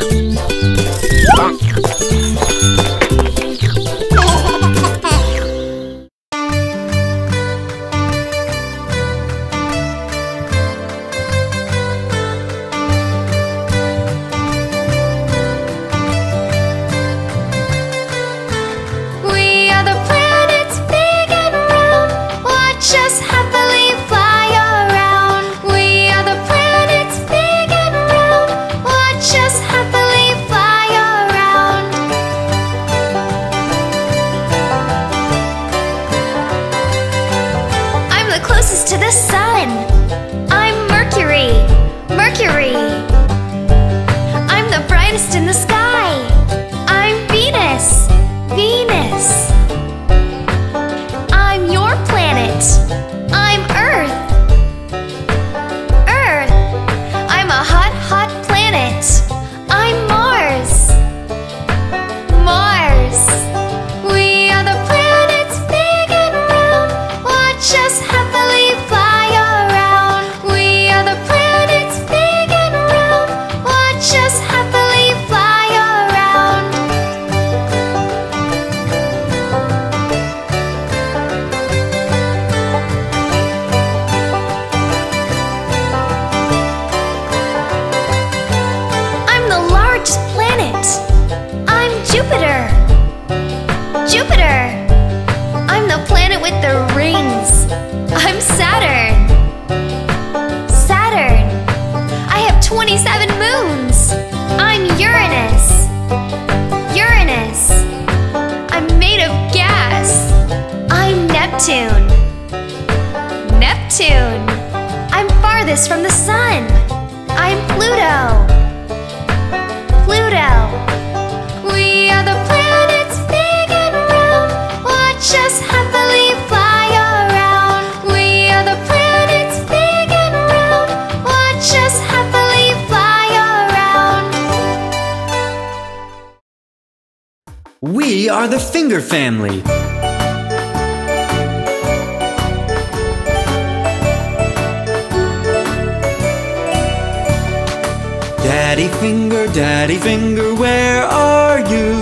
We are the Finger Family. Daddy Finger, Daddy Finger, where are you?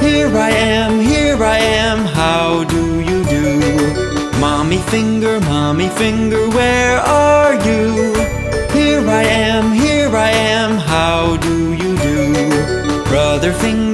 Here I am, here I am, how do you do? Mommy Finger, Mommy Finger, where are you? Here I am, here I am, how do you do? Brother Finger,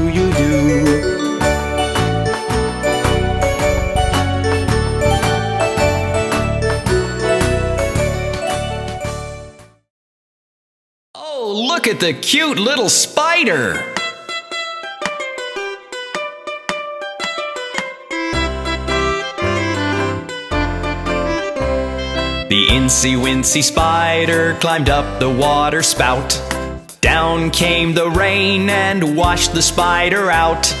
Look at the cute little spider! The incy wincy spider climbed up the water spout. Down came the rain and washed the spider out.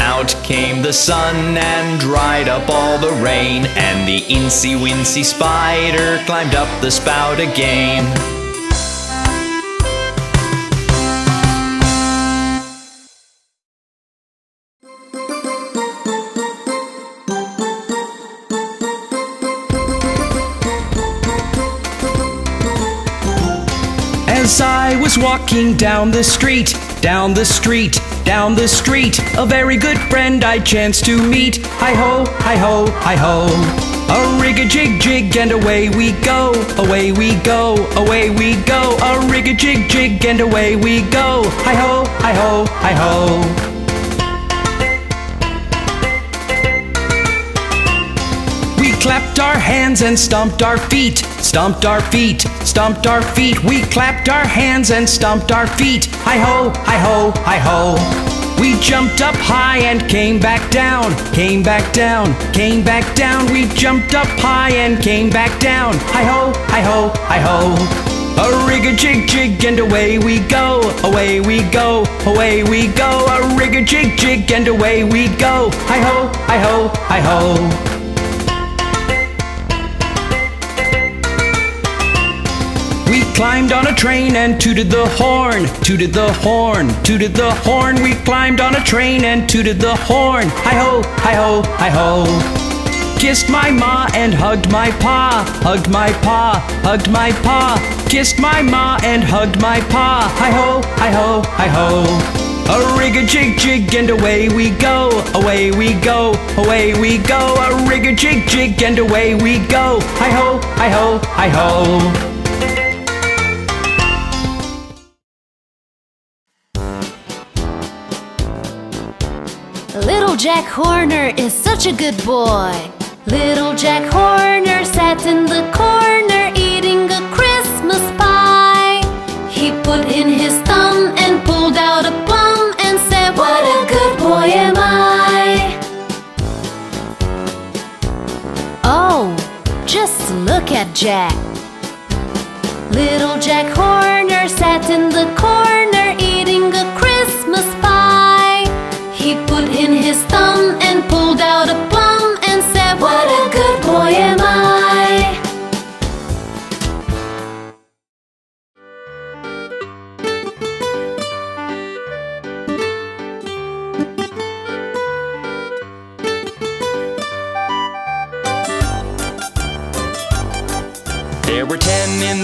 Out came the sun and dried up all the rain, and the incy wincy spider climbed up the spout again. As I was walking down the street, down the street, down the street, a very good friend I chanced to meet. Hi ho, hi ho, hi ho. A rig a jig jig and away we go, away we go, away we go. A rig a jig jig and away we go. Hi ho, hi ho, hi ho. Our hands and stomped our feet, stomped our feet, stomped our feet. We clapped our hands and stomped our feet. Hi ho, hi ho, hi ho. We jumped up high and came back down, came back down, came back down. We jumped up high and came back down. Hi ho, hi ho, hi ho. A rig a jig jig and away we go, away we go, away we go. A rig a jig jig and away we go. Hi ho, hi ho, hi ho. Climbed on a train and tooted the horn, tooted the horn, tooted the horn. We climbed on a train and tooted the horn. Hi ho, hi ho, hi ho. Kissed my ma and hugged my pa, hugged my pa, hugged my pa. Kissed my ma and hugged my pa. Hi ho, hi ho, hi ho. A rig a jig jig and away we go, away we go, away we go. A rig a jig jig and away we go. Hi ho, hi ho, hi ho. Jack Horner is such a good boy. Little Jack Horner sat in the corner eating a Christmas pie. He put in his thumb and pulled out a plum and said, What a good boy am I! Oh, just look at Jack. Little Jack Horner sat in the corner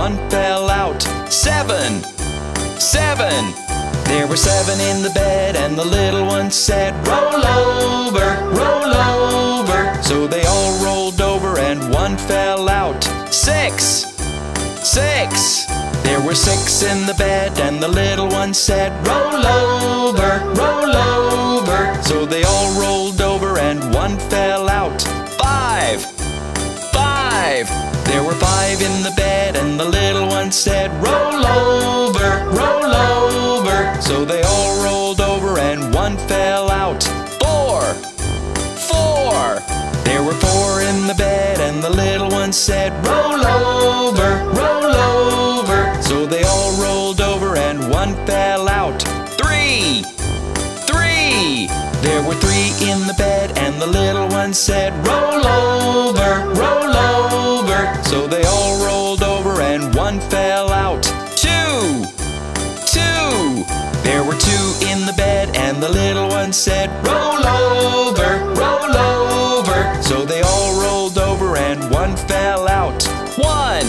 one fell out. Seven, seven. There were seven in the bed, and the little one said, Roll over, roll over. So they all rolled over, and one fell out. Six, Six. There were six in the bed, and the little one said, Roll over, roll over. So they all rolled over, and one fell out. Five. Five. There were five in the bed, and the little one said, Roll over, roll over. So they all rolled over, and one fell out. Four. Four. There were four in the bed, and the little one said, Roll over, roll over. So they all rolled over, and one fell out. Three. There were three in the bed, and the little one said, Roll over, roll over. So they all rolled over, and one fell out. Two, two. There were two in the bed, and the little one said, Roll over, roll over. So they all rolled over, and one fell out. One,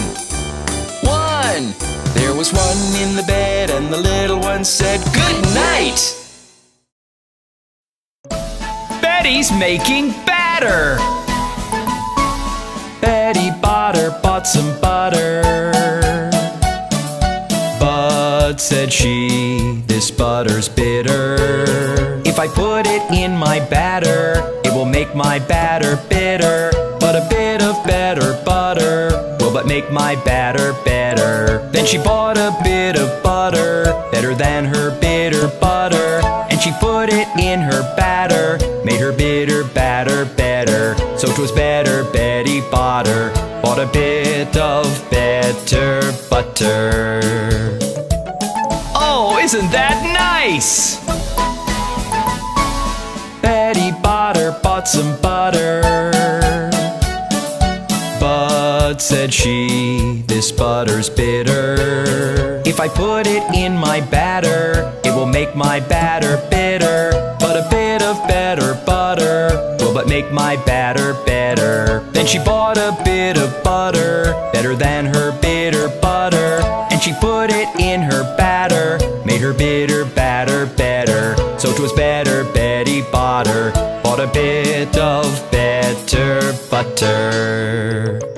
one. There was one in the bed, and the little one said, Good night. Betty's making batter. Betty Botter bought some butter. But said she, this butter's bitter. If I put it in my batter, it will make my batter bitter. But a bit of better butter will but make my batter better. Then she bought a bit of butter, better than her bitter butter. She put it in her batter, made her bitter batter better. So 'twas better Betty Botter bought a bit of better butter. Oh, isn't that nice? Betty Botter bought some butter. But said she, this butter's bitter. If I put it in my batter, make my batter bitter. But a bit of better butter will but make my batter better. Then she bought a bit of butter, better than her bitter butter. And she put it in her batter, made her bitter batter better. So 'twas better Betty Botter bought a bit of better butter.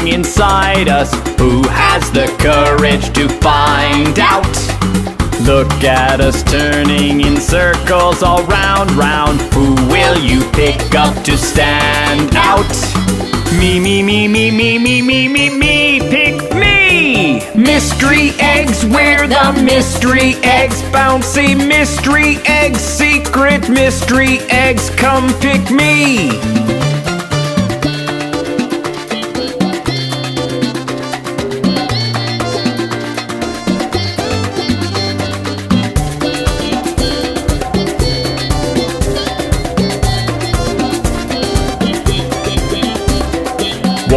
Hiding inside us. Who has the courage to find out? Look at us turning in circles all round, round. Who will you pick up to stand out? Me, me, me, me, me, me, me, me, me, pick me! Mystery eggs, we're the mystery eggs. Bouncy mystery eggs, secret mystery eggs, come pick me!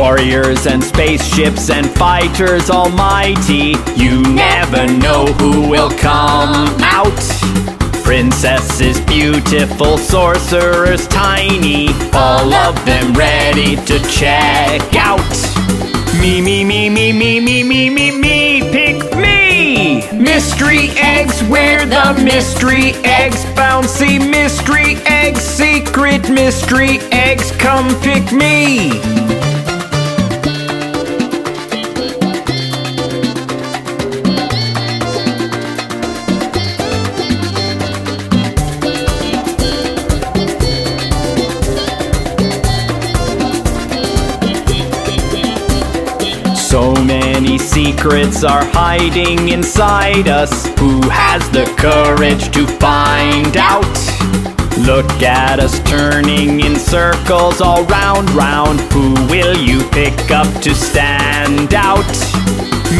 Warriors and spaceships and fighters almighty, you never know who will come out. Princesses beautiful, sorcerers tiny, all of them ready to check out. Me, me, me, me, me, me, me, me, me, pick me! Mystery eggs, we're the mystery eggs, bouncy mystery eggs, secret mystery eggs, come pick me! Secrets are hiding inside us. Who has the courage to find out? Look at us turning in circles all round, round. Who will you pick up to stand out?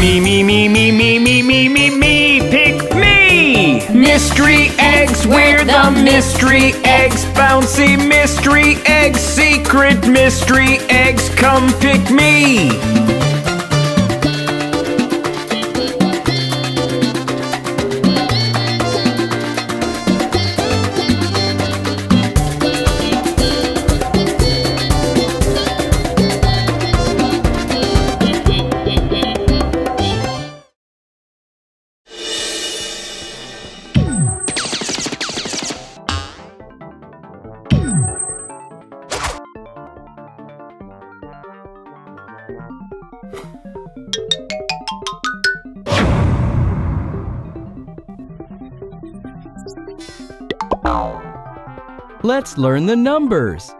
Me, me, me, me, me, me, me, me, me, pick me! Mystery eggs, we're the mystery eggs. Bouncy mystery eggs, secret mystery eggs, come pick me! Let's learn the numbers.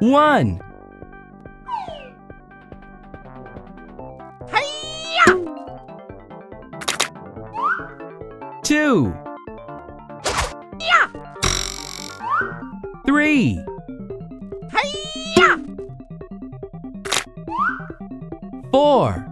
One. Two. Three. Four.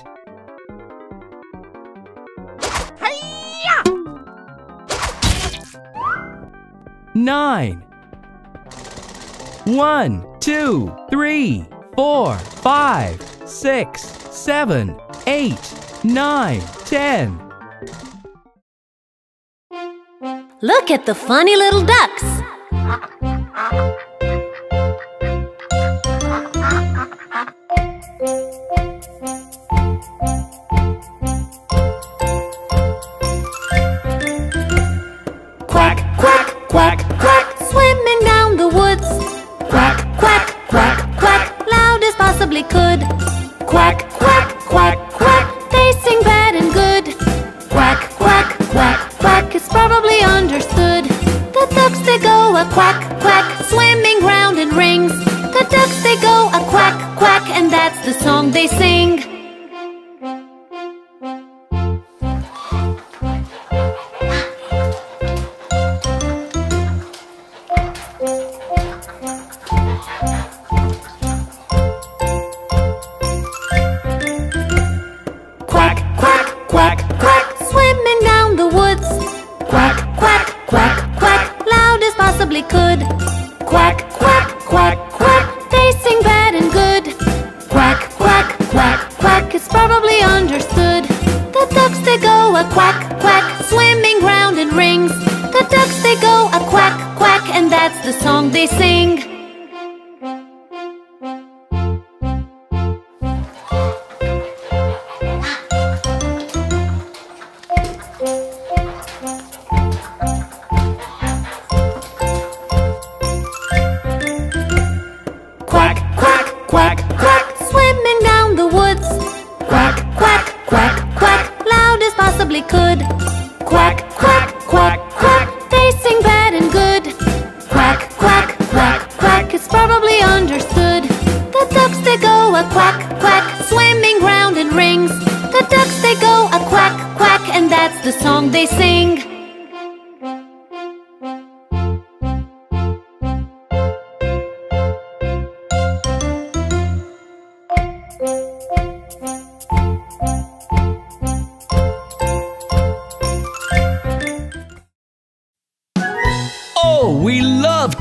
Nine. One, two, three, four, five, six, seven, eight, nine, ten. Look at the funny little ducks.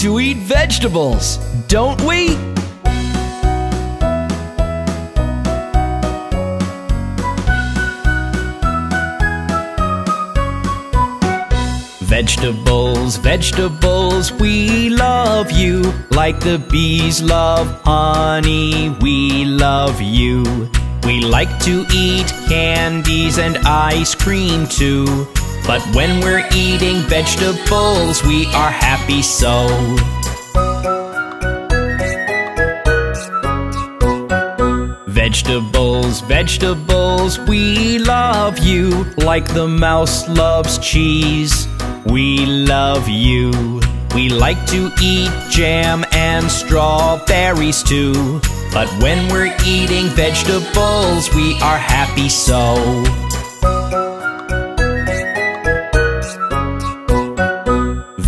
To eat vegetables, don't we? Vegetables, vegetables, we love you. Like the bees love honey, we love you. We like to eat candies and ice cream too. But when we're eating vegetables, we are happy so. Vegetables, vegetables, we love you like the mouse loves cheese. We love you. We like to eat jam and strawberries too. But when we're eating vegetables, we are happy so.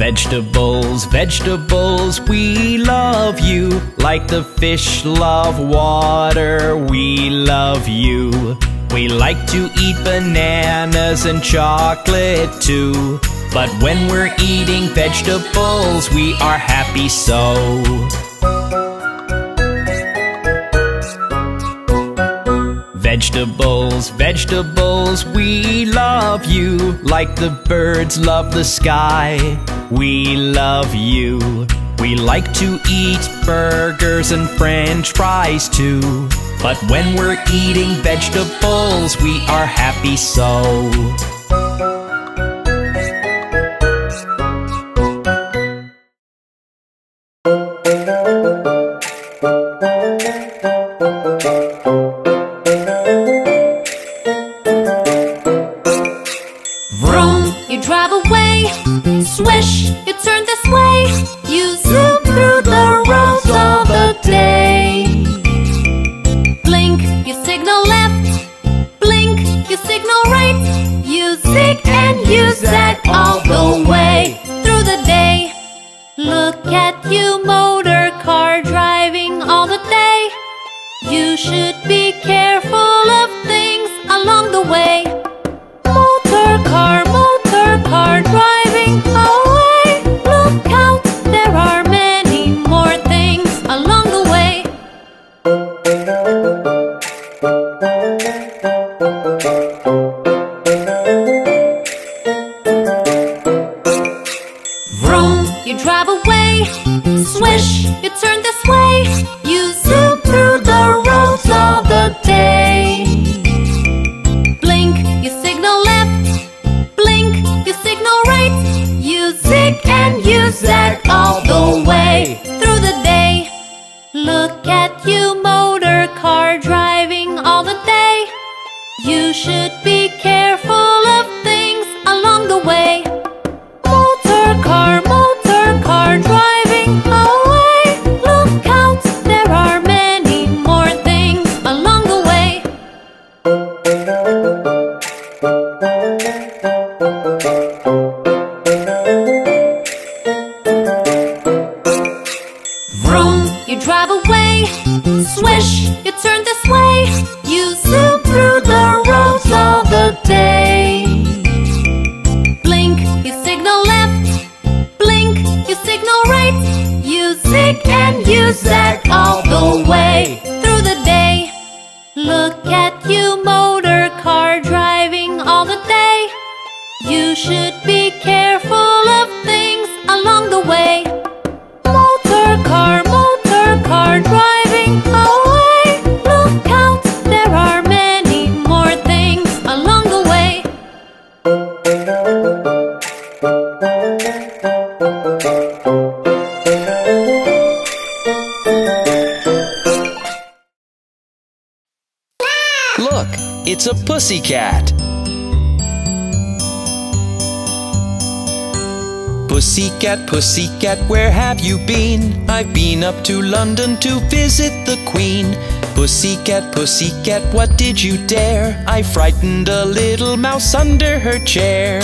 Vegetables, vegetables, we love you like the fish love water. We love you. We like to eat bananas and chocolate too. But when we're eating vegetables, we are happy so. Vegetables, vegetables, we love you. Like the birds love the sky, we love you. We like to eat burgers and french fries too. But when we're eating vegetables, we are happy so. Wish. Pussycat. Pussycat, pussycat, where have you been? I've been up to London to visit the Queen. Pussycat, pussycat, what did you dare? I frightened a little mouse under her chair.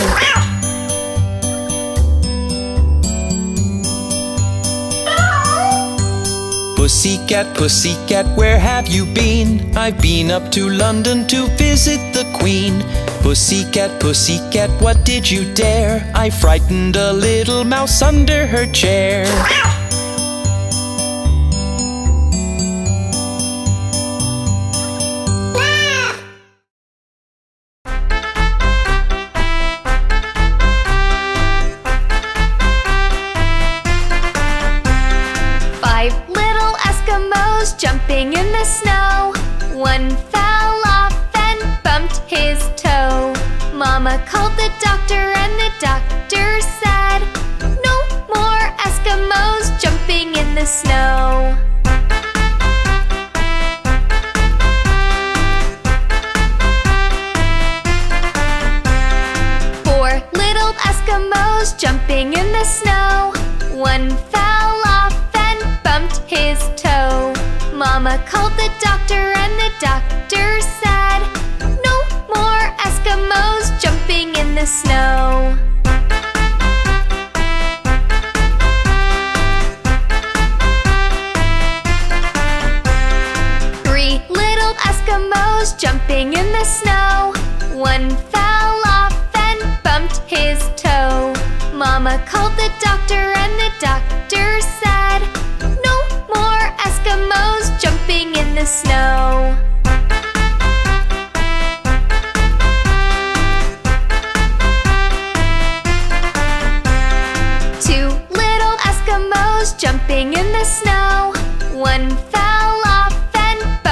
Pussycat, pussycat, where have you been? I've been up to London to visit the Queen. Pussycat, pussycat, what did you dare? I frightened a little mouse under her chair. old Eskimos jumping in the snow. One fell off and bumped his toe. Mama called the doctor and the doctor said, No more Eskimos jumping in the snow. Two little Eskimos jumping in the snow. One fell off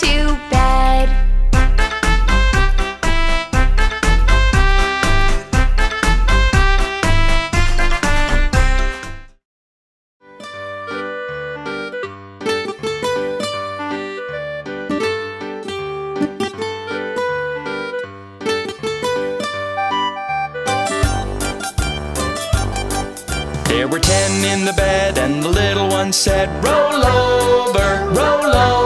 to bed. There were ten in the bed, and the little one said, Roll over, roll over.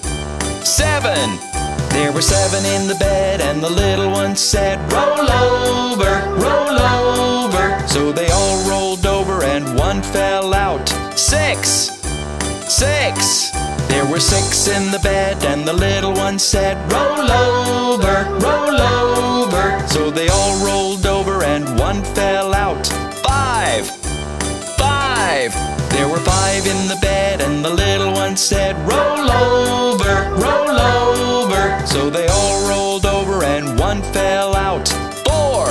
seven. There were seven in the bed, and the little one said, Roll over, roll over. So they all rolled over, and one fell out. Six, six. There were six in the bed, and the little one said, Roll over, roll over. So they all rolled over, and one fell out. Five, five. There were five in the bed, and the little one said, Roll over, roll over. So they all rolled over, and one fell out. Four,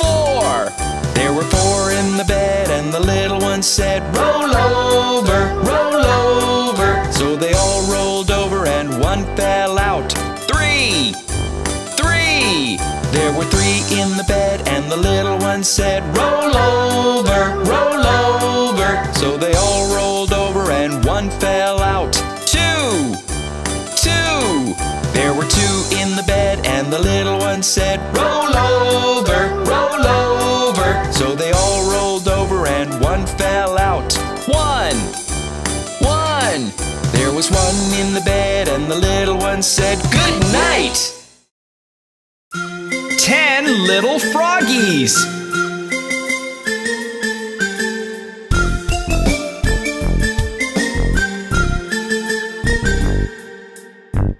four. There were four in the bed, and the little one said, Roll over, roll over. So they all rolled over, and one fell out. Three, three. There were three in the bed, and the little one said, Roll over, roll over. So they all rolled over, and one fell out. Two, two. There were two in the bed, and the little one said, Roll over, roll over. So they all rolled over, and one fell out. One, one. There was one in the bed, and the little one said, Good night. Ten little froggies.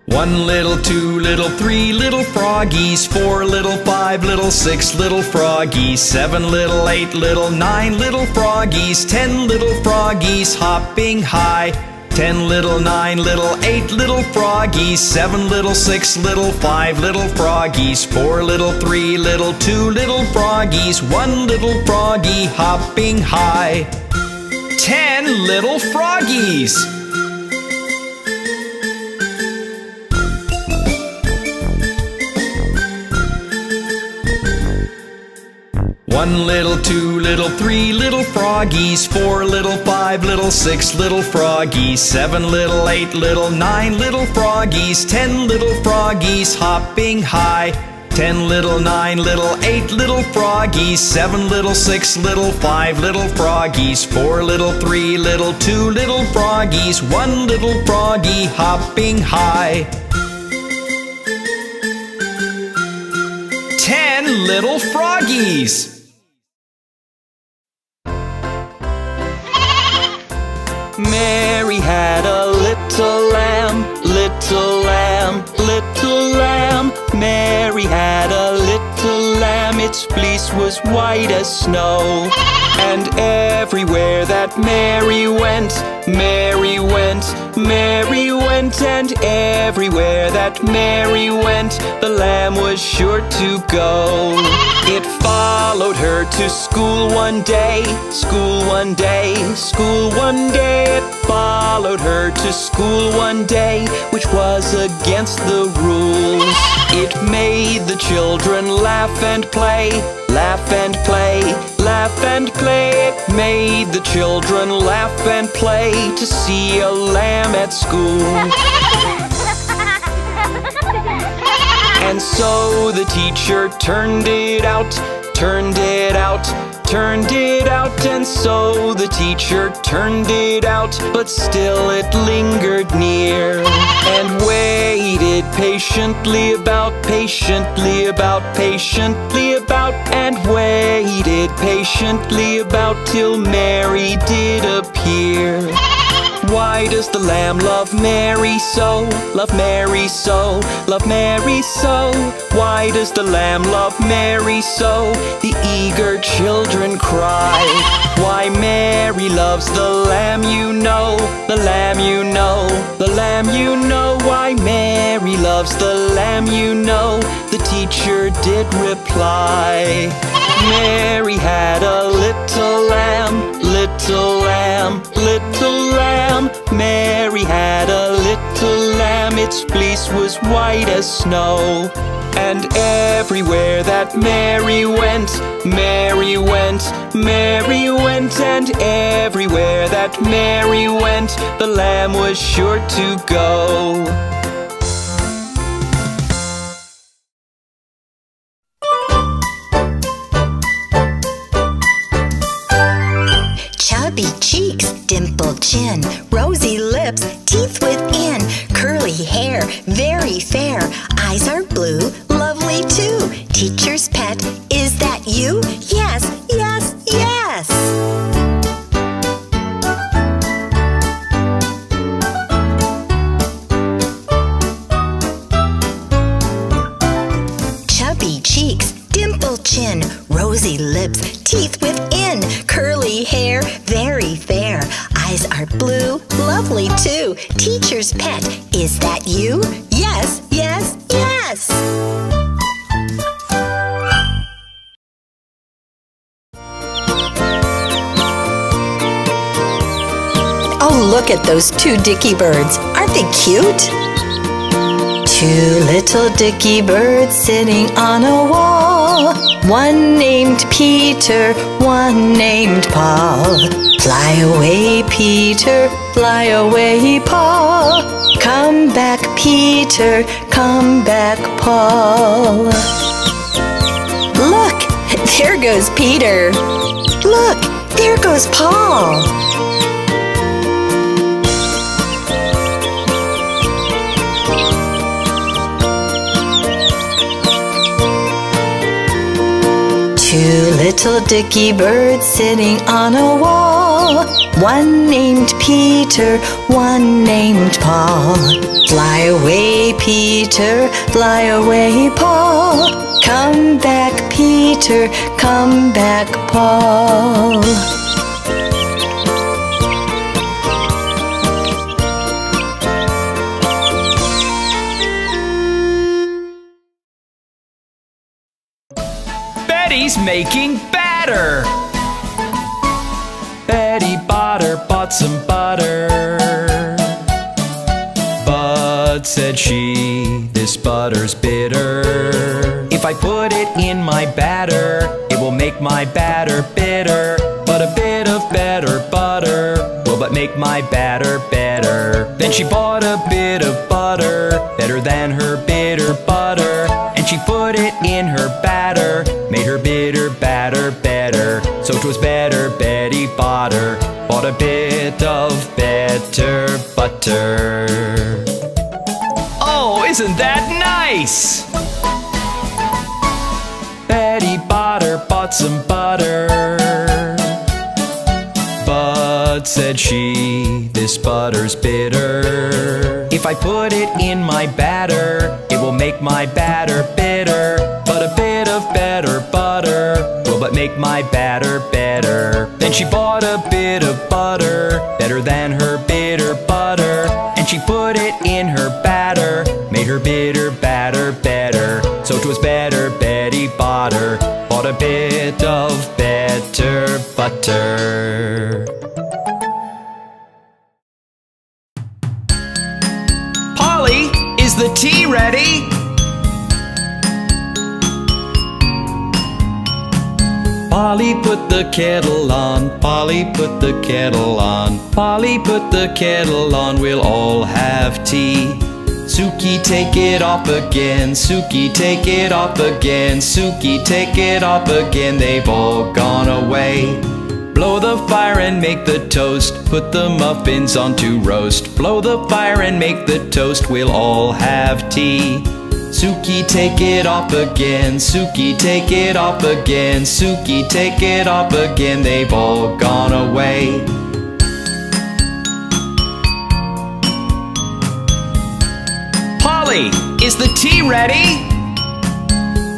One little, two little, three little froggies, four little, five little, six little froggies, seven little, eight little, nine little froggies, ten little froggies hopping high. Ten little, nine little, eight little froggies, seven little, six little, five little froggies, four little, three little, two little froggies, one little froggy hopping high. Ten little froggies. One little, two little, three little froggies, four little, five little, six little froggies, seven little, eight little, nine little froggies, ten little froggies hopping high. Ten little, nine little, eight little froggies, seven little, six little, five little froggies, four little, three little, two little froggies, one little froggy hopping high. Ten little froggies. Had a little lamb, little lamb, little lamb. Mary had a little lamb, its was white as snow. And everywhere that Mary went, Mary went, Mary went, and everywhere that Mary went, the lamb was sure to go. It followed her to school one day, school one day, school one day. It followed her to school one day, which was against the rules. It made the children laugh and play, laugh and play, laugh and play. It made the children laugh and play to see a lamb at school. And so the teacher turned it out, turned it out, turned it out. And so the teacher turned it out, but still it lingered near. And waited patiently about, patiently about, patiently about. And waited patiently about till Mary did appear. Why does the lamb love Mary so? Love Mary so, love Mary so. Why does the lamb love Mary so? The eager children cry. Why Mary loves the lamb you know, the lamb you know, the lamb you know. Why Mary loves the lamb you know, the teacher did reply. Mary had a little lamb, little lamb, little Mary had a little lamb, its fleece was white as snow. And everywhere that Mary went, Mary went, Mary went, and everywhere that Mary went, the lamb was sure to go. Chin, rosy lips, teeth within, curly hair, very fair. Eyes are blue, lovely too. Teacher's pet, is that you? Lovely too. Teacher's pet, is that you? Yes, yes, yes. Oh, look at those two dicky birds. Aren't they cute? Two little dicky birds sitting on a wall. One named Peter, one named Paul. Fly away, Peter, fly away, Paul. Come back, Peter, come back, Paul. Look, there goes Peter. Look, there goes Paul. Two little dicky birds sitting on a wall. One named Peter, one named Paul. Fly away, Peter, fly away, Paul. Come back, Peter, come back, Paul. Betty's making batter. Bought some butter. But said she, this butter's bitter. If I put it in my batter, it will make my batter bitter. But a bit of better butter will but make my batter better. Then she bought a bit of butter, better than her bitter butter. And she put it in her batter, made her bitter batter better. So 'twas better Betty Botter bought a bit of better butter. Oh, isn't that nice? Betty Botter bought some butter. But said she, this butter's bitter. If I put it in my batter, it will make my batter bitter. Make my batter better. Then she bought a bit of butter, better than her bitter butter. And she put it in her batter, made her bitter batter better. So 'twas better Betty Botter bought a bit of better butter. Polly, is the tea ready? Polly put the kettle on, Polly put the kettle on, Polly put the kettle on, we'll all have tea. Suki, take it off again, Suki, take it off again, Suki, take it off again, they've all gone away. Blow the fire and make the toast, put the muffins on to roast. Blow the fire and make the toast, we'll all have tea. Suki, take it off again, Suki, take it off again, Suki, take it off again, they've all gone away. Polly, is the tea ready?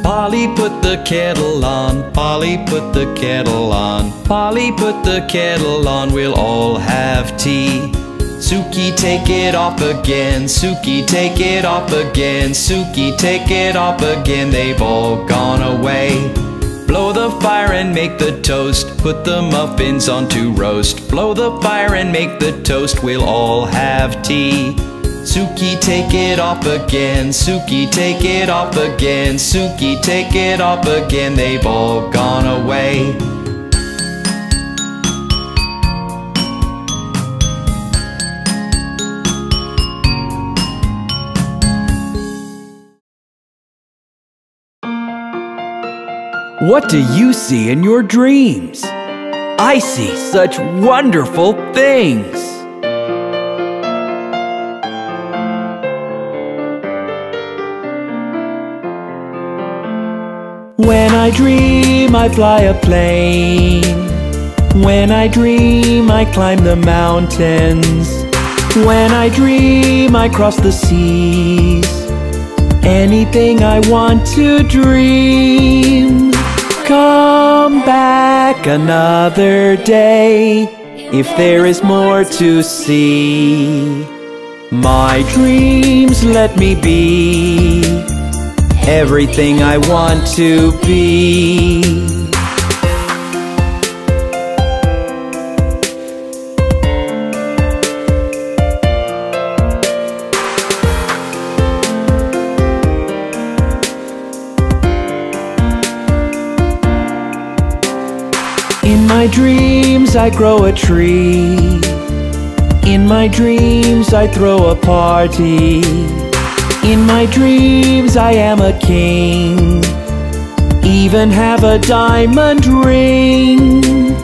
Polly put the kettle on, Polly put the kettle on, Polly put the kettle on, we'll all have tea. Suki, take it off again, Suki, take it off again, Suki, take it off again, they've all gone away. Blow the fire and make the toast, put the muffins on to roast. Blow the fire and make the toast, we'll all have tea. Suki, take it off again, Suki, take it off again, Suki, take it off again, they've all gone away. What do you see in your dreams? I see such wonderful things. When I dream, I fly a plane. When I dream, I climb the mountains. When I dream, I cross the seas. Anything I want to dream. Back another day if there is more to see. My dreams let me be everything I want to be. Dreams, I grow a tree. In my dreams, I throw a party. In my dreams, I am a king. Even have a diamond ring.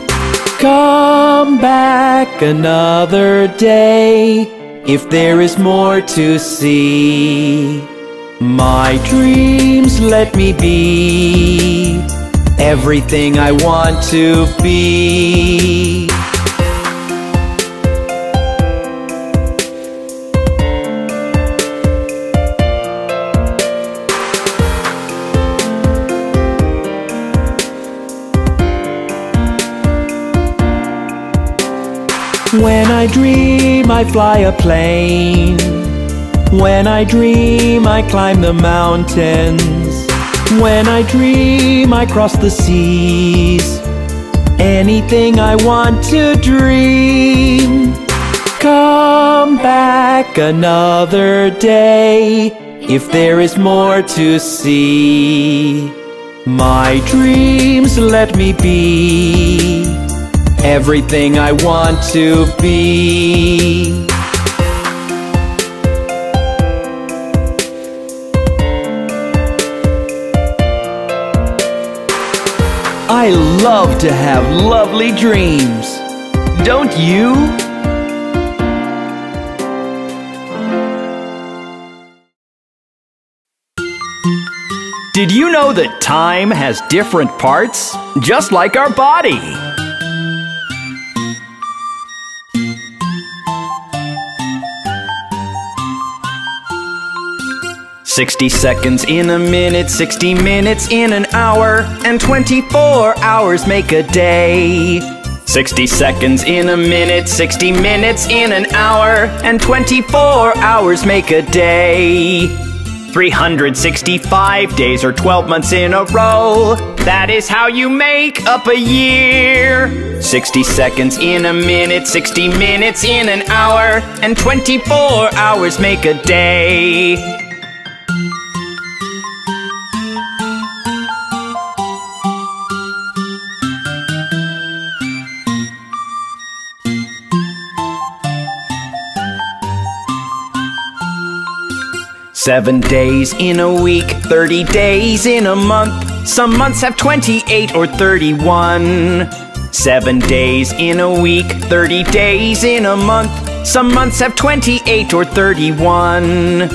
Come back another day if there is more to see. My dreams let me be everything I want to be. When I dream, I fly a plane. When I dream, I climb the mountains. When I dream, I cross the seas. Anything I want to dream. Come back another day if there is more to see. My dreams let me be everything I want to be. I love to have lovely dreams. Don't you? Did you know that time has different parts? Just like our body. Sixty seconds in a minute, sixty minutes in an hour, and twenty-four hours make a day. Sixty seconds in a minute, sixty minutes in an hour, and twenty-four hours make a day. 365 days or 12 months in a row. That is how you make up a year. 60 seconds in a minute, 60 minutes in an hour, and 24 hours make a day. Seven days in a week, 30 days in a month. Some months have 28 or 31. Seven days in a week, 30 days in a month. Some months have 28 or 31.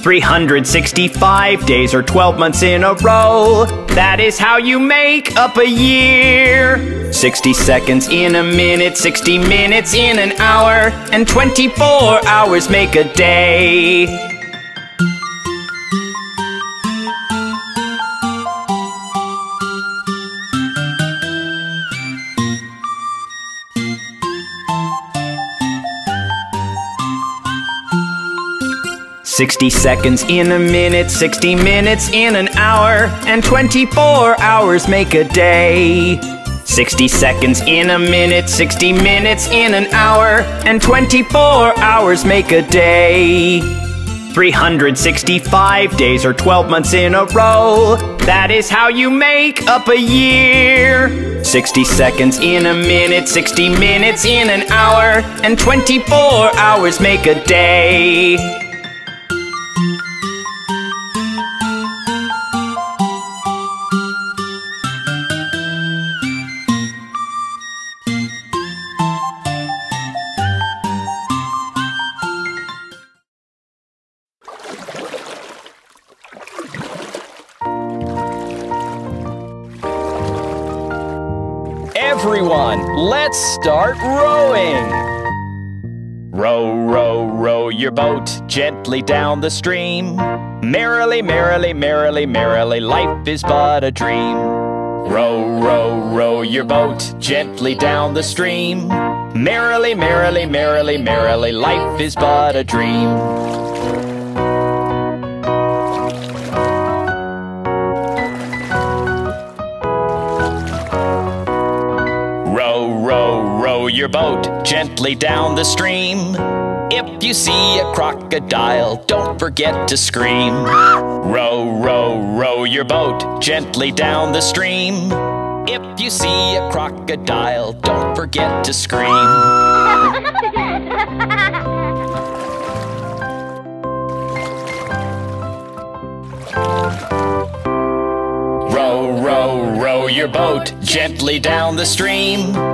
365 days or 12 months in a row. That is how you make up a year. 60 seconds in a minute, 60 minutes in an hour, and 24 hours make a day. 60 seconds in a minute, 60 minutes in an hour, and 24 hours make a day. 60 seconds in a minute, 60 minutes in an hour, and 24 hours make a day. 365 days or 12 months in a row. That is how you make up a year. 60 seconds in a minute, 60 minutes in an hour, and 24 hours make a day. Let's start rowing! Row, row, row your boat gently down the stream. Merrily, merrily, merrily, merrily, life is but a dream. Row, row, row your boat gently down the stream. Merrily, merrily, merrily, merrily, life is but a dream. Gently down the stream. If you see a crocodile, don't forget to scream. Row, row, row your boat gently down the stream. If you see a crocodile, don't forget to scream. Row, row, row your boat gently down the stream.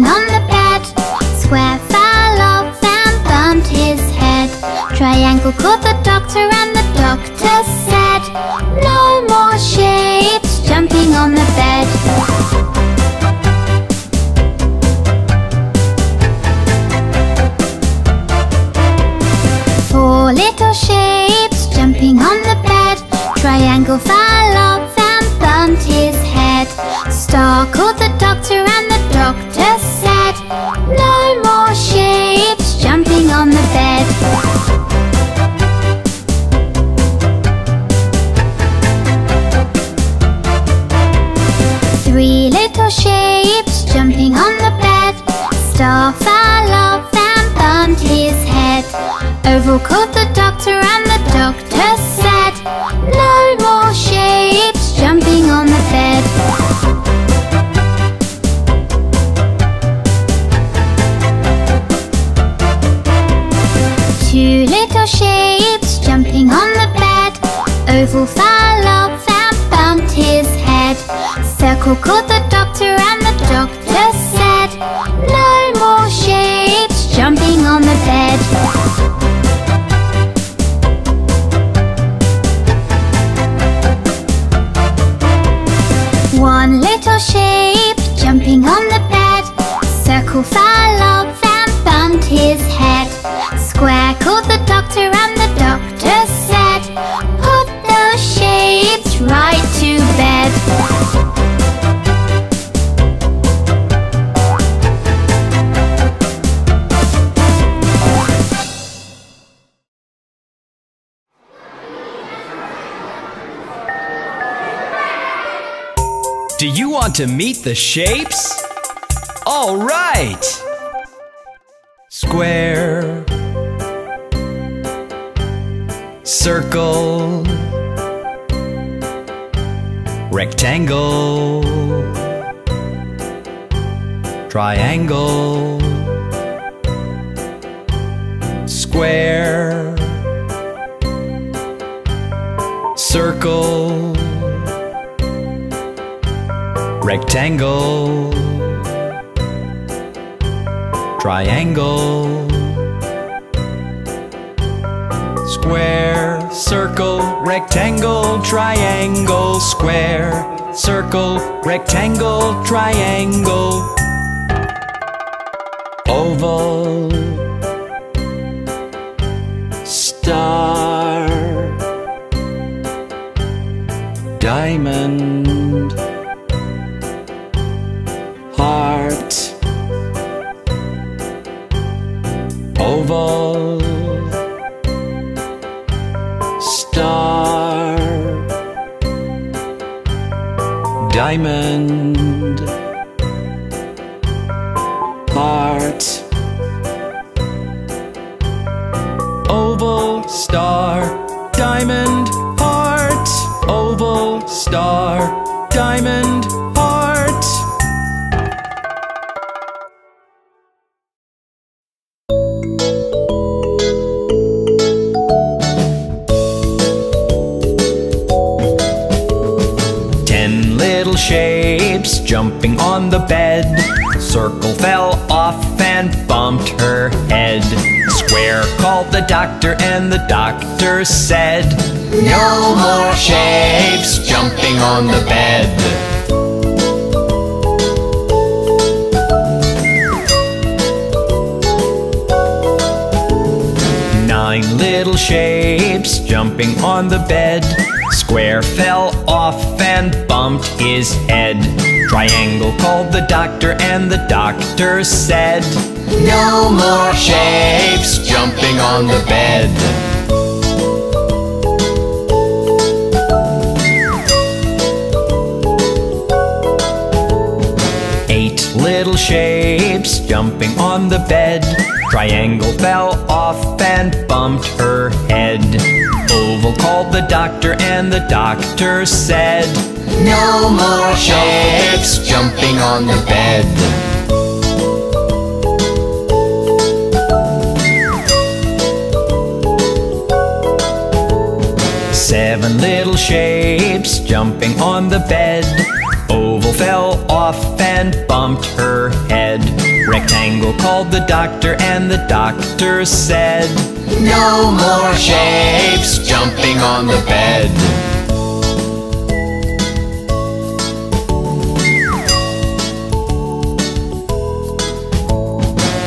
jumping on the bed. Square fell off and bumped his head. Triangle called the doctor and the doctor said, No more shapes jumping on the bed. Four little shapes jumping on the bed. Triangle fell off and bumped his head. Star called the doctor and shapes jumping on the bed. Star fell off and bumped his head. Oval called the doctor and the doctor said, No more shapes jumping on the bed. Two little shapes jumping on the bed. Oval fell off and bumped his head. Circle called the Do you want to meet the shapes? All right! Square, circle, rectangle, triangle, square, circle, rectangle, triangle, square, circle, rectangle, triangle, square, circle, rectangle, triangle, oval, on the bed. Square fell off and bumped his head. Triangle called the doctor, and the doctor said, No more shapes jumping on the bed. Eight little shapes jumping on the bed. Triangle fell off and bumped her head. Oval called the doctor, and the doctor said, No more shapes jumping on the bed. Seven little shapes jumping on the bed. Oval fell off and bumped her head. Rectangle called the doctor, and the doctor said, No more shapes jumping on the bed.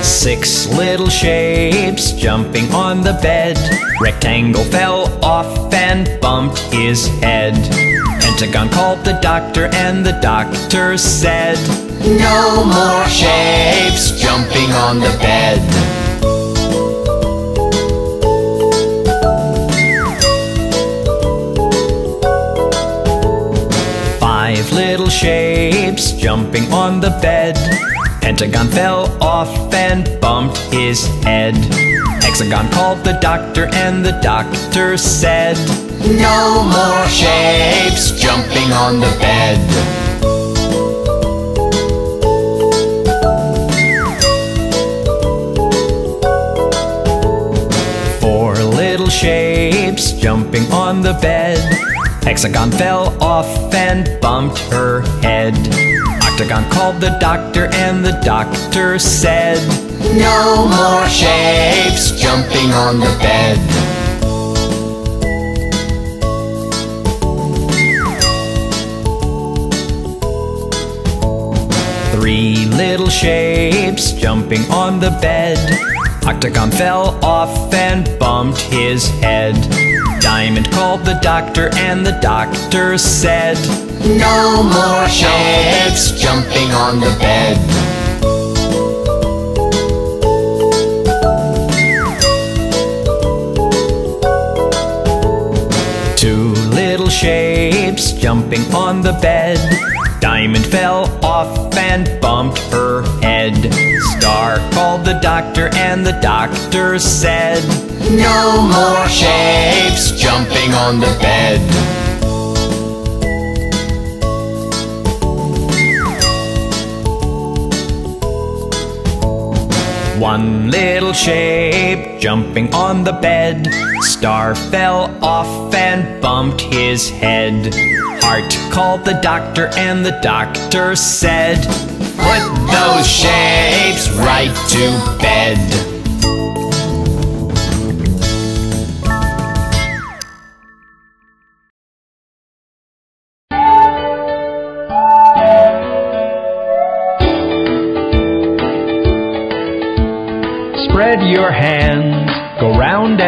Six little shapes jumping on the bed. Rectangle fell off and bumped his head. Pentagon called the doctor, and the doctor said, No more shapes jumping on the bed. Shapes jumping on the bed. Pentagon fell off and bumped his head. Hexagon called the doctor, and the doctor said, No more shapes jumping on the bed. Four little shapes jumping on the bed. Hexagon fell off and bumped her head. Octagon called the doctor, and the doctor said, No more shapes jumping on the bed. Three little shapes jumping on the bed. Octagon fell off and bumped his head. Diamond called the doctor, and the doctor said, No more shapes jumping on the bed. Two little shapes jumping on the bed. Diamond fell off and bumped her head. Star called the doctor, and the doctor said, No more shapes jumping on the bed. One little shape jumping on the bed. Star fell off and bumped his head. Heart called the doctor, and the doctor said, Put those shapes right to bed.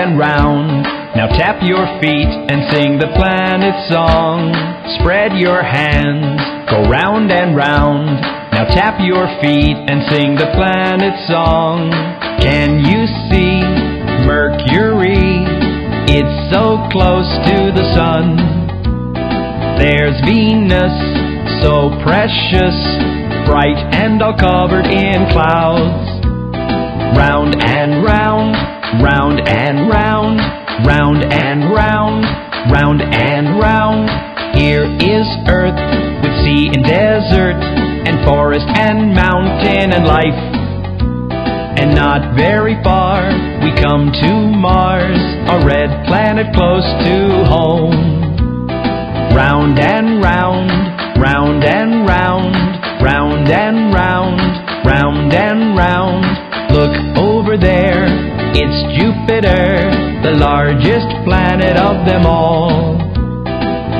And round. Now tap your feet and sing the planet song. Spread your hands, go round and round. Now tap your feet and sing the planet song. Can you see Mercury? It's so close to the sun. There's Venus, so precious, bright and all covered in clouds. Round and round, round and round, round and round, round and round. Here is Earth with sea and desert, and forest and mountain and life. And not very far, we come to Mars, a red planet close to home. Round and round, round and round, round and round, round and round. Look it's Jupiter, the largest planet of them all.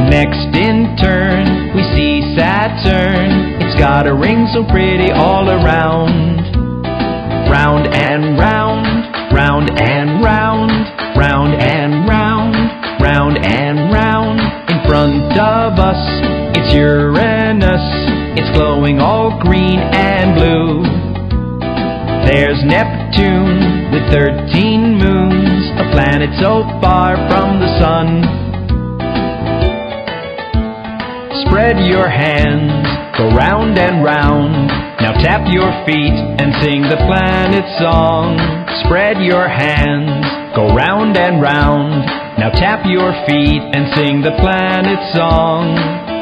Next in turn, we see Saturn, it's got a ring so pretty all around. Round and round, round and round, round and round, round and round. In front of us, it's Uranus, it's glowing all green and blue. There's Neptune with 13 moons, a planet so far from the sun. Spread your hands, go round and round. Now tap your feet and sing the planet song. Spread your hands, go round and round. Now tap your feet and sing the planet song.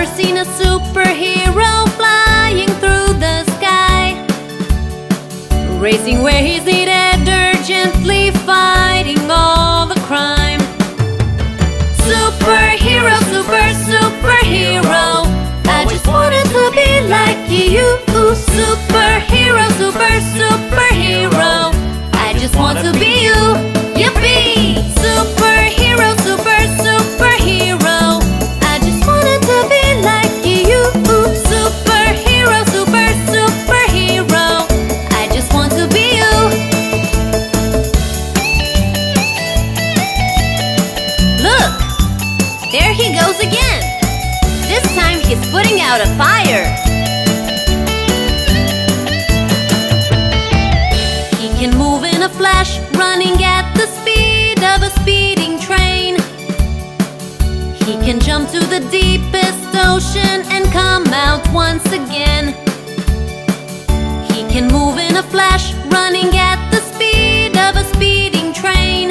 Ever seen a superhero flying through the sky? Racing where he's needed urgently, fighting all the crime. Superhero, super, superhero. I just wanted to be like you. Superhero, super, superhero. I just want to be you. Can jump to the deepest ocean and come out once again. He can move in a flash, running at the speed of a speeding train.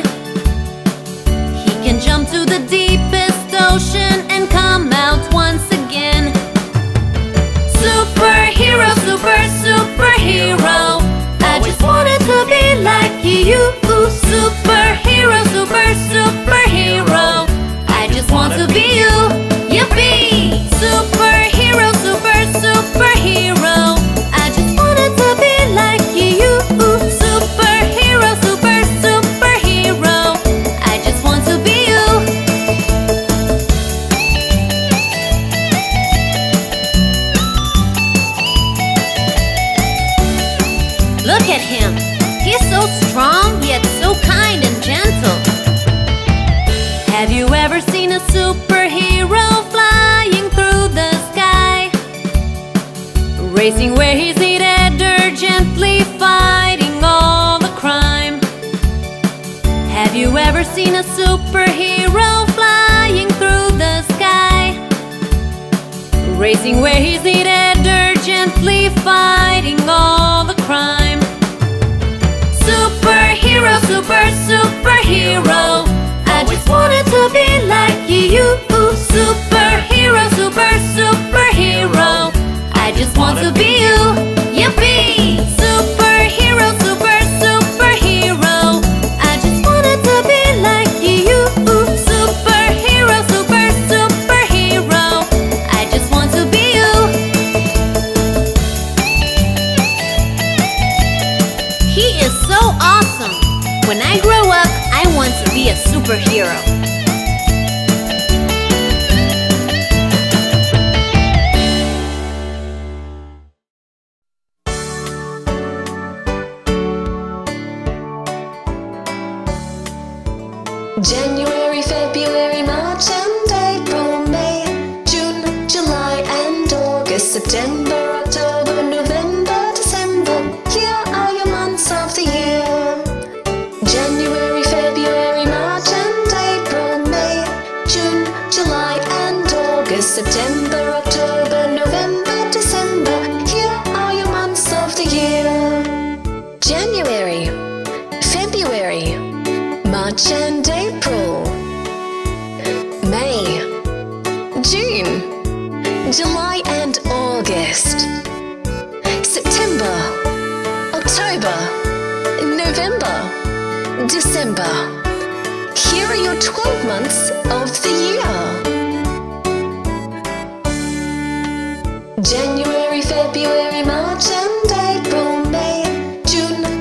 He can jump to the deepest ocean and come out once again. Superhero, super, superhero. I just wanted to be like you. Yippee! Superhero, Racing where he's needed urgently fighting all the crime. Have you ever seen a superhero flying through the sky? Racing where he's needed urgently fighting all the crime. Superhero, super, superhero. I just wanted to be like you. Superhero, super, superhero. Just want to be you.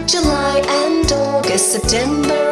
July and August, September,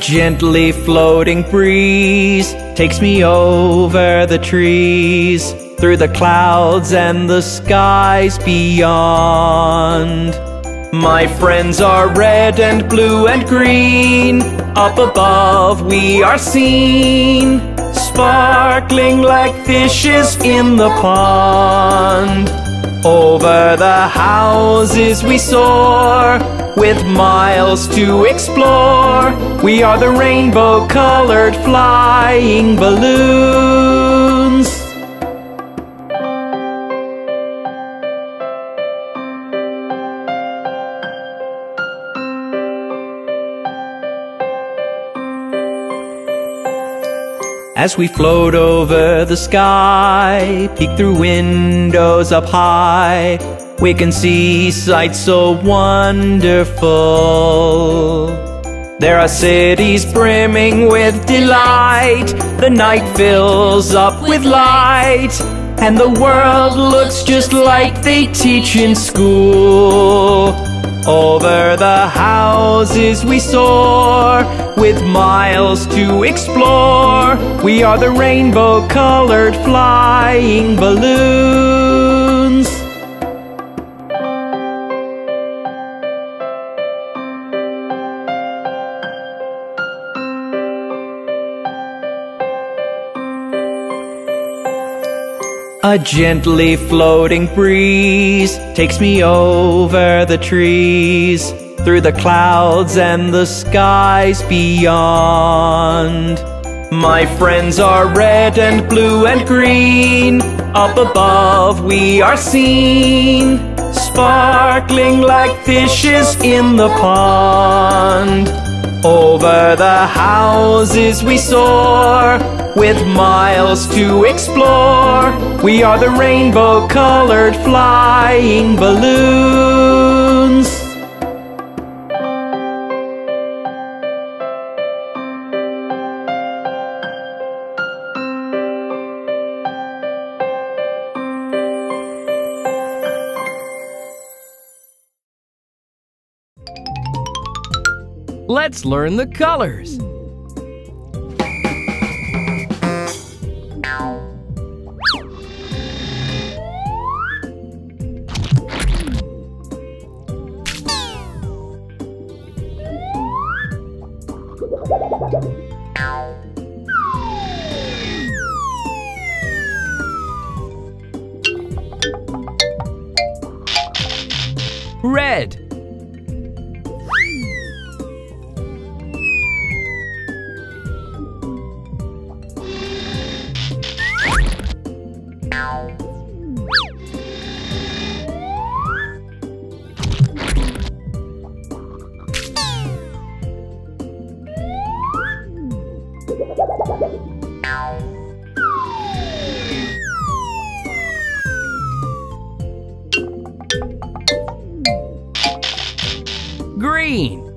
Gently floating breeze takes me over the trees, through the clouds and the skies beyond. My friends are red and blue and green, up above we are seen, sparkling like fishes in the pond. Over the houses we soar, with miles to explore. We are the rainbow colored flying balloons. As we float over the sky, peek through windows up high, we can see sights so wonderful. There are cities brimming with delight, the night fills up with light, and the world looks just like they teach in school. Over the houses we soar, with miles to explore. We are the rainbow colored flying balloons. A gently floating breeze takes me over the trees, through the clouds and the skies beyond. My friends are red and blue and green, up above we are seen, sparkling like fishes in the pond. Over the houses we soar, with miles to explore. We are the rainbow colored flying balloons. Let's learn the colors. Green.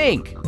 Pink.